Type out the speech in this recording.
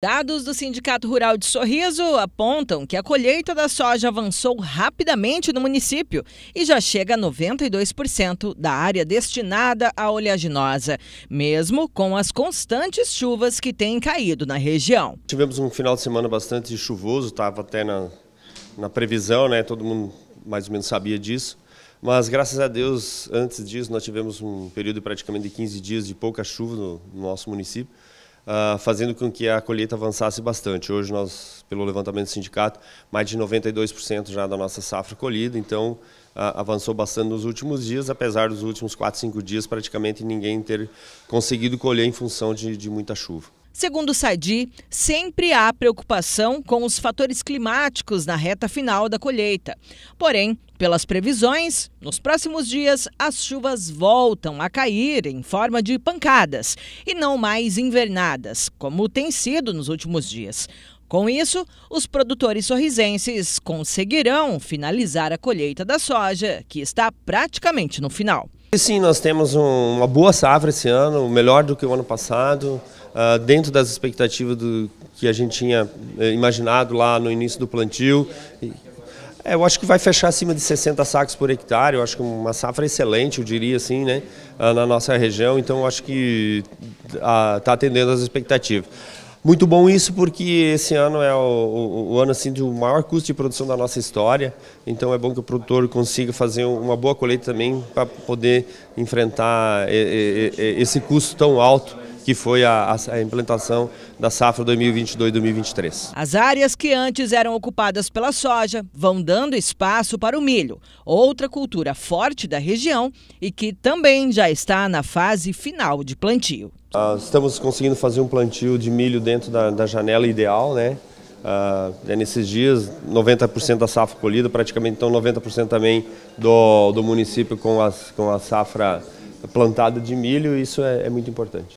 Dados do Sindicato Rural de Sorriso apontam que a colheita da soja avançou rapidamente no município e já chega a 92% da área destinada à oleaginosa, mesmo com as constantes chuvas que têm caído na região. Tivemos um final de semana bastante chuvoso, estava até na, na previsão, né? todo mundo mais ou menos sabia disso. Mas graças a Deus, antes disso, nós tivemos um período praticamente de 15 dias de pouca chuva no, no nosso município uh, fazendo com que a colheita avançasse bastante. Hoje nós, pelo levantamento do sindicato, mais de 92% já da nossa safra colhida, então uh, avançou bastante nos últimos dias, apesar dos últimos 4, 5 dias praticamente ninguém ter conseguido colher em função de, de muita chuva. Segundo Sadi, sempre há preocupação com os fatores climáticos na reta final da colheita. Porém, pelas previsões, nos próximos dias as chuvas voltam a cair em forma de pancadas e não mais invernadas, como tem sido nos últimos dias. Com isso, os produtores sorrisenses conseguirão finalizar a colheita da soja, que está praticamente no final. Sim, nós temos um, uma boa safra esse ano, melhor do que o ano passado, uh, dentro das expectativas do, que a gente tinha eh, imaginado lá no início do plantio. É, eu acho que vai fechar acima de 60 sacos por hectare, eu acho que uma safra excelente, eu diria assim, né, uh, na nossa região, então eu acho que está uh, atendendo às expectativas. Muito bom isso porque esse ano é o, o, o, ano assim de maior custo de produção da nossa história, então é bom que o produtor consiga fazer uma boa colheita também para poder enfrentar esse custo tão alto que foi a, a, implantação da safra 2022-2023. As áreas que antes eram ocupadas pela soja vão dando espaço para o milho, outra cultura forte da região e que também já está na fase final de plantio. Uh, estamos conseguindo fazer um plantio de milho dentro da, da janela ideal, né? Uh, é nesses dias, 90% da safra colhida, praticamente então 90% também do, do município com, as, com a safra plantada de milho, isso é, é muito importante.